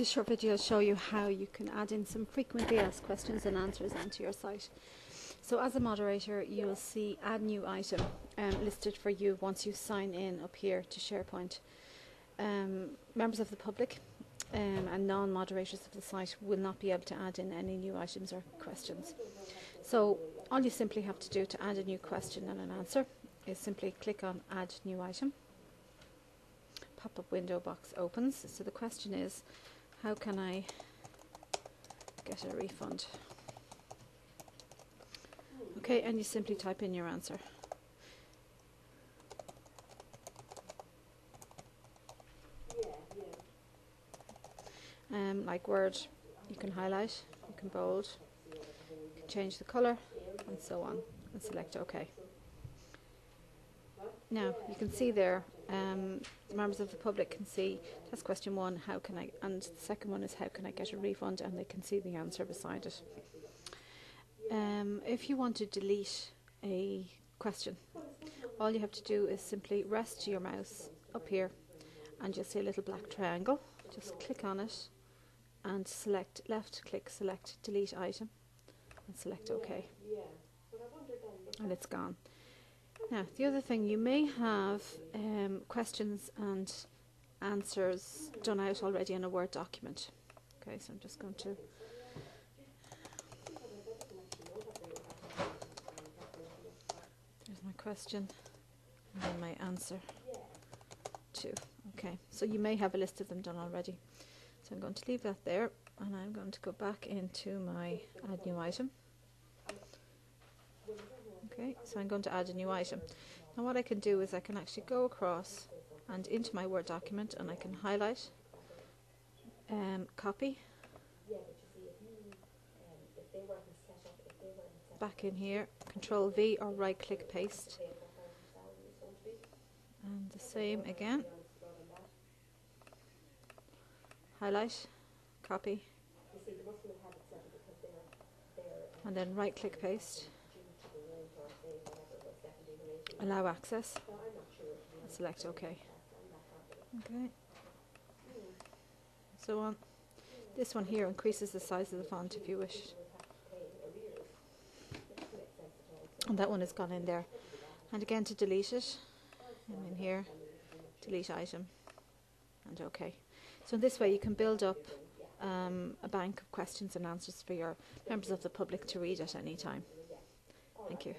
This short video will show you how you can add in some frequently asked questions and answers onto your site. So as a moderator you'll see add new item um, listed for you once you sign in up here to SharePoint. Um, members of the public um, and non-moderators of the site will not be able to add in any new items or questions. So all you simply have to do to add a new question and an answer is simply click on add new item. Pop-up window box opens. So the question is how can I get a refund? Okay, and you simply type in your answer. Um, like Word, you can highlight, you can bold, you can change the colour, and so on, and select OK. Now, you can see there, um, the members of the public can see, that's question one, how can I, and the second one is how can I get a refund, and they can see the answer beside it. Um, if you want to delete a question, all you have to do is simply rest your mouse up here, and you'll see a little black triangle. Just click on it, and select left click select delete item and select OK and it's gone. Now the other thing you may have um, questions and answers done out already in a Word document. Okay, so I'm just going to There's my question and then my answer too. Okay, so you may have a list of them done already. So I'm going to leave that there and I'm going to go back into my add new item. Okay, so I'm going to add a new item. Now what I can do is I can actually go across and into my Word document and I can highlight, um, copy, back in here, Control V or right click paste. And the same again. Highlight, copy, and then right click paste, allow access, and select OK. Okay. So on. This one here increases the size of the font if you wish. And that one has gone in there. And again to delete it, I'm in here, delete item, and OK. So in this way you can build up um, a bank of questions and answers for your members of the public to read at any time. Thank you.